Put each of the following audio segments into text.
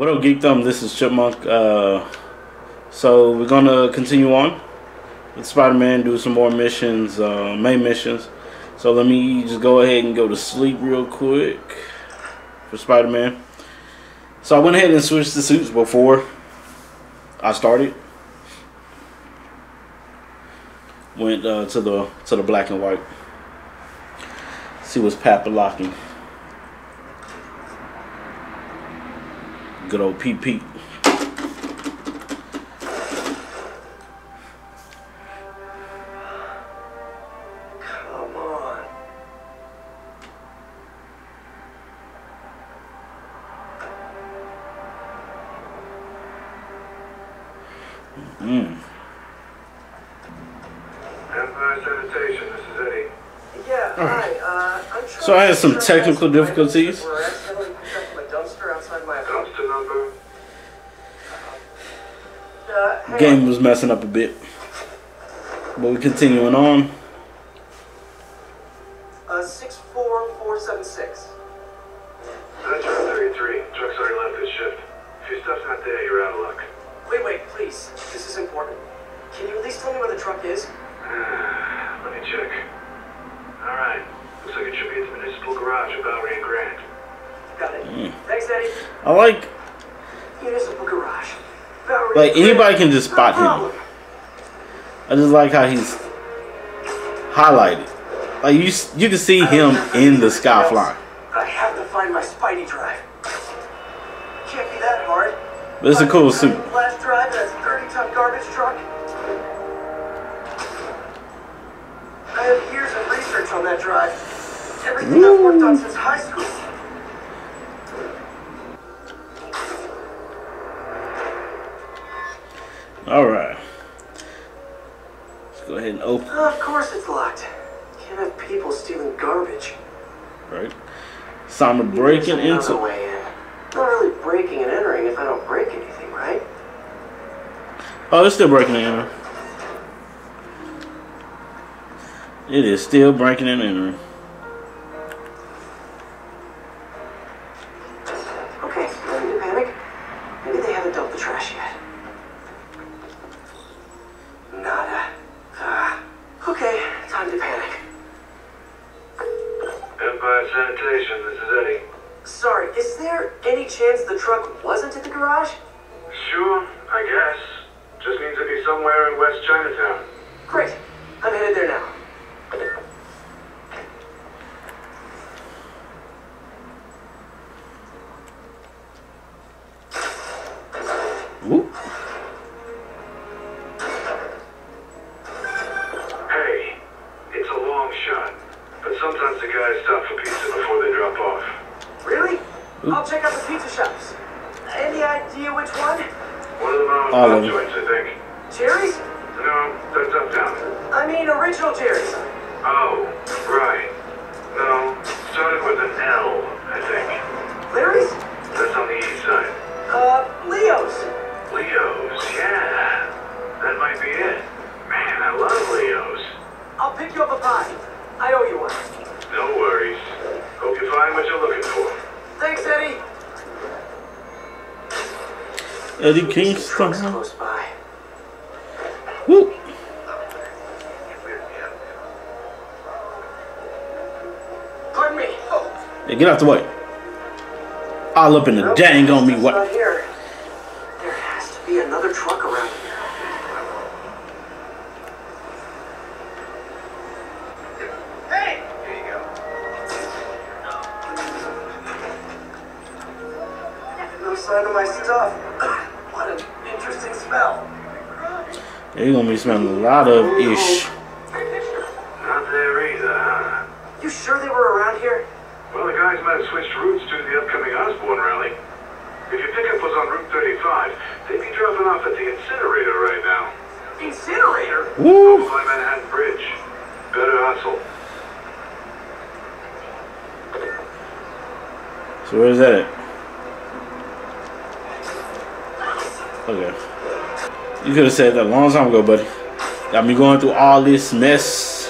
What up, Geekdom? This is Chipmunk. Uh, so we're gonna continue on with Spider-Man, do some more missions, uh, main missions. So let me just go ahead and go to sleep real quick for Spider-Man. So I went ahead and switched the suits before I started. Went uh, to the to the black and white. See what's Papa locking. Good old Pete Pete. Come on. Mm. Empire Sanitation, this is Eddie. Yeah, hi. Uh, I'm trying So I had some technical difficulties. that were accidentally picked up from a dumpster outside my home. Dumpster number. Uh, hang Game was messing up a bit. But we're continuing on. Uh, six four four seven six. That's route 33. Truck's already left this shift. If your stuff's not there, you're out of luck. Wait, wait, please. This is important. Can you at least tell me where the truck is? Let me check. Alright. Looks like it should be at the municipal garage of Bowery and Grant. Got it. Mm. Thanks, Eddie. I like Municipal garage. Like, anybody can just spot him. I just like how he's highlighted. Like you, you can see him in the sky fly. I have to find my Spidey drive. Can't be that hard. But it's a cool suit. Flash drive a 30 ton garbage truck. I have years of research on that drive. Everything I've worked on since high school. All right. Let's go ahead and open. Uh, of course it's locked. Can't have people stealing garbage. Right. Summer breaking There's another into. way in. Not really breaking and entering if I don't break anything, right? Oh, it's still breaking and entering. It is still breaking and entering. Somewhere in West Chinatown. Mean. Oh, right. No, started with an L, I think. Larry's? That's on the east side. Uh, Leo's. Leo's, yeah. That might be it. Man, I love Leo's. I'll pick you up a pie. I owe you one. No worries. Hope you find what you're looking for. Thanks, Eddie. Eddie Truck's Kingston. close by. Hey, get out the way. All up in the nope, dang on me. What? Here. There has to be another truck around here. Hey! Here you go. No sign of my stuff. what an interesting smell. You're gonna be smelling a lot of ish. Not there either, huh? You sure they were around here? Well, the guys might have switched routes due to the upcoming Osborn rally. If your pickup was on Route 35, they'd be dropping off at the incinerator right now. Incinerator? Woo. By Manhattan Bridge. Better hustle. So where's that at? Okay. You could have said that a long time ago, buddy. Got me going through all this mess.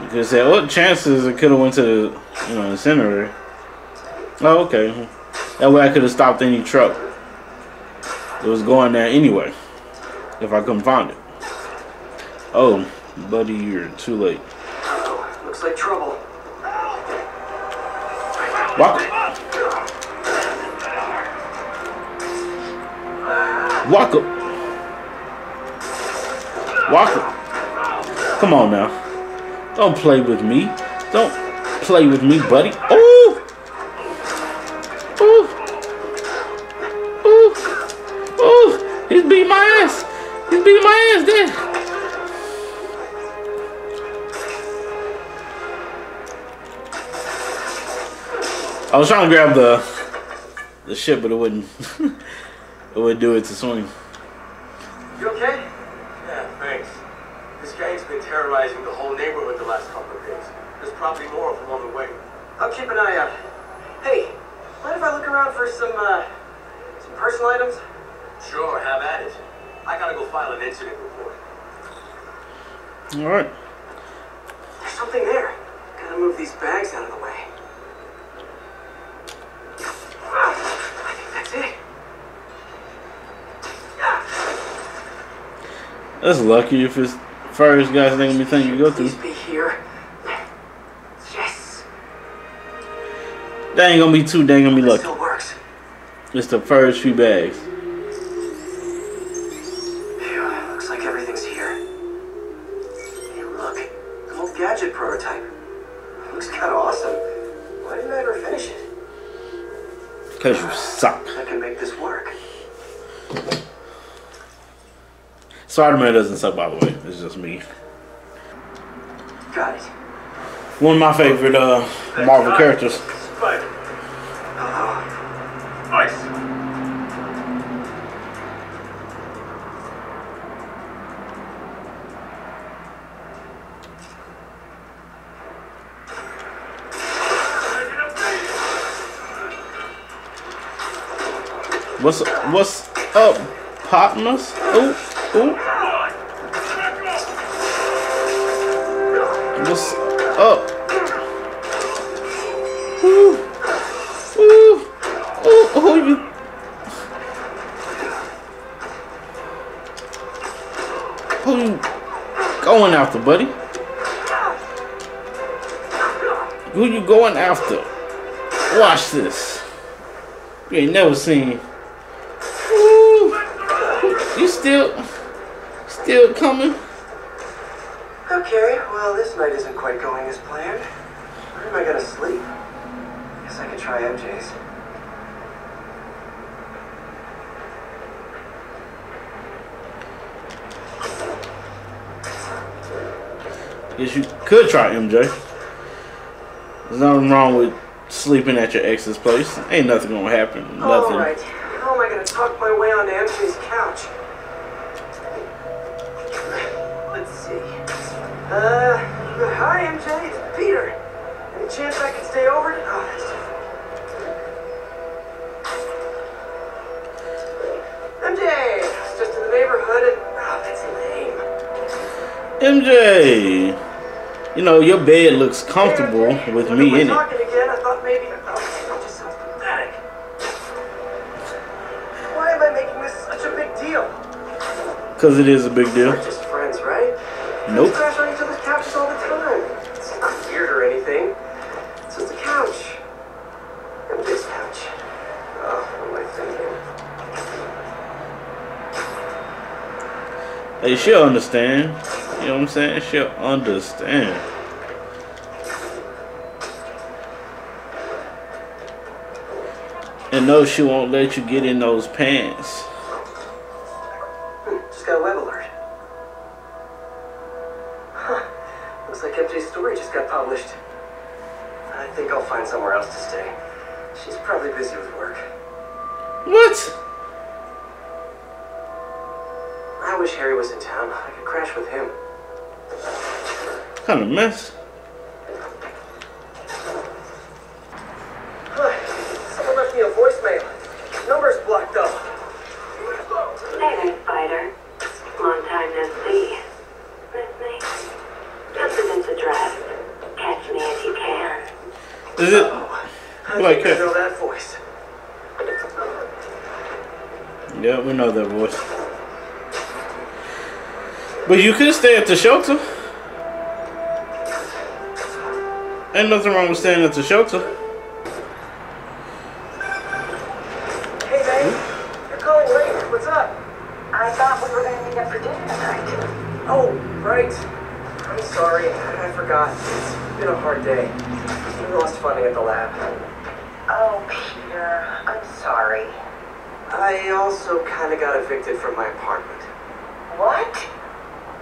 You could have said, what chances it could have went to the, you know, incinerator? Oh, okay. That way I could have stopped any truck that was going there anyway. If I couldn't find it. Oh, buddy, you're too late. Looks like trouble. Walker. Walker. Walker. Come on now. Don't play with me. Don't play with me, buddy. Ooh. Ooh. Ooh. Ooh. He's beat my ass. He's beat my ass there. I was trying to grab the the shit, but it wouldn't. it wouldn't do it to swing. You okay? Yeah, thanks. This gang's been terrorizing the whole neighborhood the last couple of days. There's probably more of them on the way. I'll keep an eye out. Hey, mind if I look around for some, uh, some personal items? Sure, have at it. I gotta go file an incident report. All right. There's something there. Gotta move these bags out of the way. I think that's it. That's lucky if it's first guys think me thing you go Please through. That ain't gonna be too dang gonna be lucky. still works. It's the first few bags. Phew, looks like everything's here. Hey, look. An old gadget prototype. Looks kind of awesome. Why didn't I ever finish it? Cause you suck. I can make this work. Spider-Man doesn't suck by the way. It's just me. Got it. One of my favorite uh Marvel characters. Spider. Uh-oh. Ice. What's what's up, partners? Ooh, ooh. What's up? Going after, buddy? Who you going after? Watch this. You ain't never seen. Ooh, you still, still coming? Okay, well, this night isn't quite going as planned. Where am I gonna sleep? Guess I could try MJ's. Yes, you could try MJ. There's nothing wrong with sleeping at your ex's place. Ain't nothing gonna happen. Nothing. Alright, how am I gonna talk my way onto MJ's couch? Let's see. Uh, hi MJ, know your bed looks comfortable with me in it. again, I thought maybe. Oh, just sounds pathetic. Why am I making this such a big deal? Cause it is a big deal. We're just friends, right? Nope. We crash on each other's couches all the time. It's not weird or anything. It's just a couch. And this couch. Oh, what am I thinking? Hey, she'll understand. You know what I'm saying? She'll understand. And no, she won't let you get in those pants. Just got a web alert. Huh. Looks like MJ's story just got published. I think I'll find somewhere else to stay. She's probably busy with work. What? I wish Harry was in town. I could crash with him. kind of mess? Is it How like you know that voice? Yeah, we know that voice. But you could stay at the shelter. Ain't nothing wrong with staying at the shelter. We at the lab. Oh, Peter, I'm sorry. I also kind of got evicted from my apartment. What?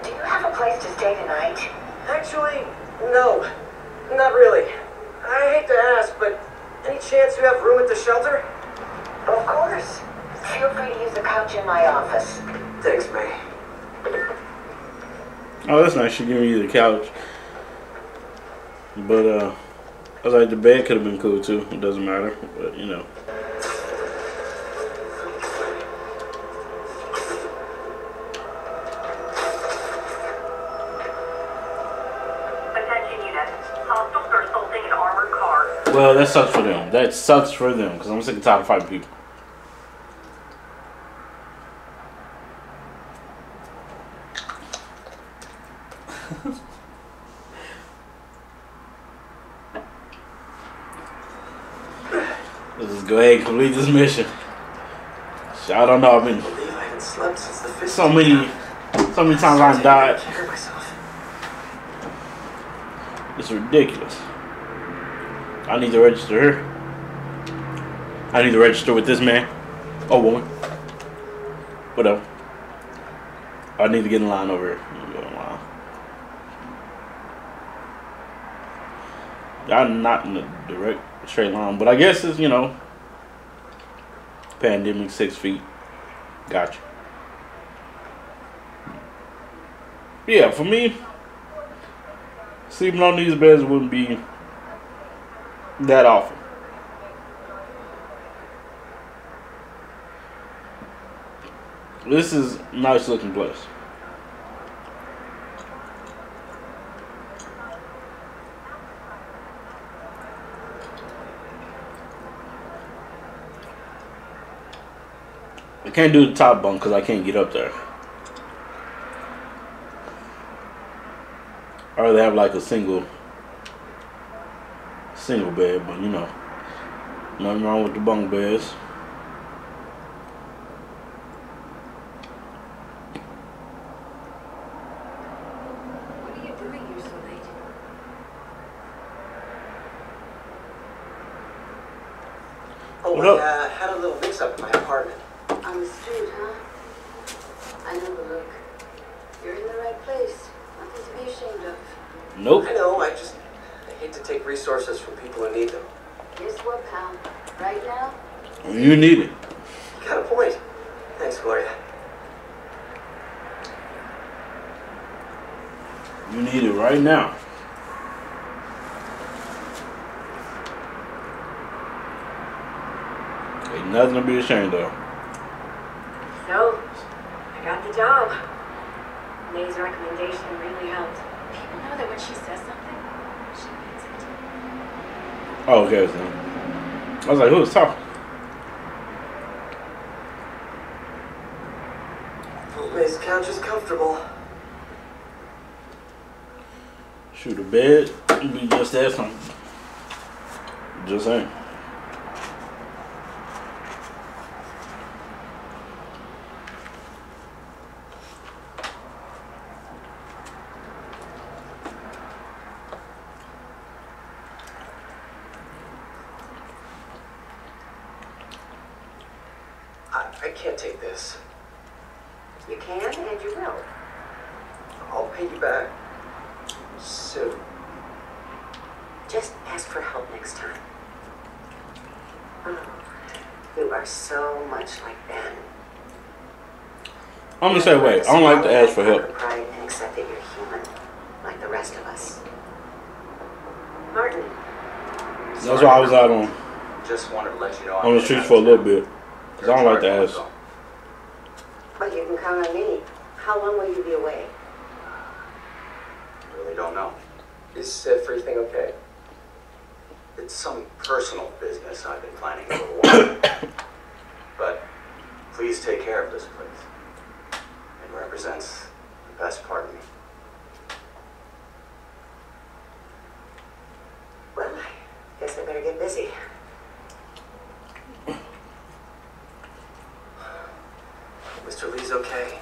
Do you have a place to stay tonight? Actually, no. Not really. I hate to ask, but any chance you have room at the shelter? Of course. Feel free to use the couch in my office. Thanks, May. Oh, that's nice. She giving you the couch. But uh, I was like, the bed could have been cool too. It doesn't matter. But you know. Attention unit. Hostiles are assaulting an armored car. Well, that sucks for them. That sucks for them because I'm sick and tired of fighting people. Go ahead complete this mission. I don't know. I I 15th. so many, so many times I've died. It's ridiculous. I need to register here. I need to register with this man. Oh, woman. Whatever. I need to get in line over here. Y'all not in the direct straight line, but I guess it's, you know, pandemic six feet. Gotcha. Yeah, for me, sleeping on these beds wouldn't be that often. This is nice looking place. Can't do the top bunk because I can't get up there. Or they have like a single single bed, but you know, nothing wrong with the bunk beds. What are you doing here so late? Oh, What I up? uh, had a little mix-up in my apartment. On the street, huh? I know the look. You're in the right place. Nothing to be ashamed of. Nope. I know, I just I hate to take resources from people who need them. Guess what, pal? Right now, You need it. You got a point. Thanks, Gloria. You need it right now. Ain't nothing to be ashamed of. So, I got the job. May's recommendation really helped. people know that when she says something, she means it. Oh, okay. So. I was like, who was talking? Hope May's couch is comfortable. Shoot a bed. You be just that something. Just saying. I, I can't take this. You can and you will. I'll pay you back soon. Just ask for help next time. Oh, you are so much like Ben. I'm the same way. I don't like to ask for help. Pride and accept that you're human, like the rest of us. Martin, That's why I was out on Just wanted to let you know. on the streets for a little bit. Cause I don't like to ask. but you can count on me. How long will you be away? I Really don't know. Is everything okay? It's some personal business I've been planning for a while. but please please take care of this place. It represents the best part of me. Well, I guess I better get busy. Mr. Li's okay.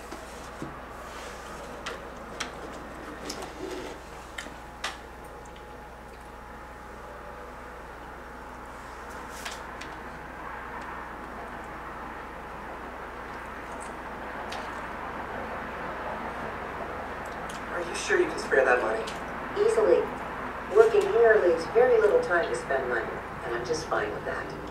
Are you sure you can spare that money? Easily. Working here leaves very little time to spend money, and I'm just fine that.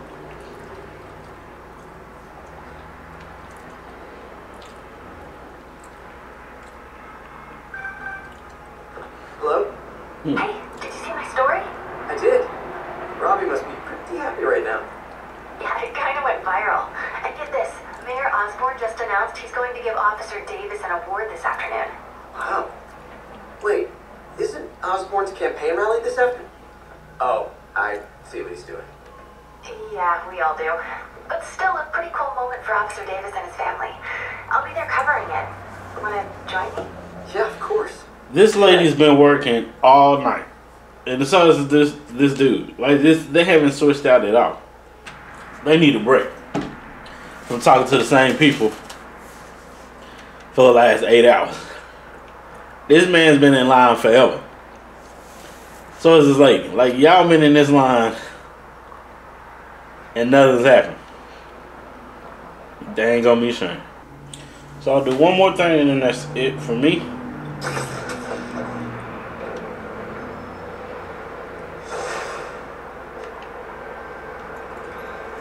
Hello? Hmm. Hey, did you see my story? I did. Robbie must be pretty happy right now. Yeah, it kind of went viral. And get this, Mayor Osborn just announced he's going to give Officer Davis an award this afternoon. Wow. Wait, isn't Osborn's campaign rally this afternoon? Oh, I see what he's doing. Yeah, we all do. But still a pretty cool moment for Officer Davis and his family. I'll be there covering it. Wanna join me? Yeah, of course. This lady's been working all night, and so is this this dude. Like this, they haven't switched out at all. They need a break from talking to the same people for the last eight hours. This man's been in line forever. So is this lady. Like y'all been in this line, and nothing's happened. They ain't gonna be ashamed. So I'll do one more thing, and then that's it for me.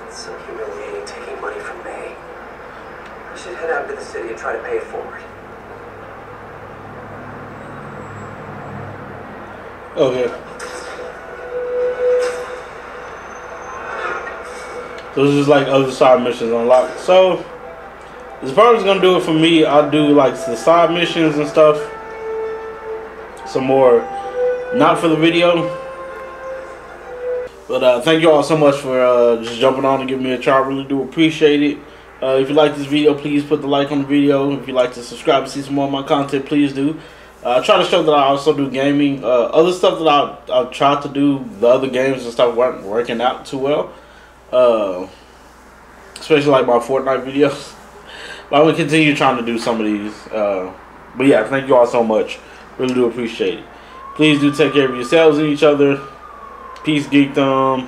It's so humiliating taking money from May. I should head out to the city and try to pay it forward. Okay. So this is like other side missions unlocked. So this probably gonna do it for me. I'll do like the side missions and stuff. Some more, not for the video. But uh, thank you all so much for uh, just jumping on and giving me a try. I really do appreciate it. Uh, if you like this video, please put the like on the video. If you'd like to subscribe to see some more of my content, please do. Uh, I try to show that I also do gaming. Uh, other stuff that I, I've tried to do, the other games and stuff weren't working out too well. Uh, especially like my Fortnite videos. But I'm to continue trying to do some of these. Uh, but yeah, thank you all so much. Really do appreciate it. Please do take care of yourselves and each other. Peace, geekdom.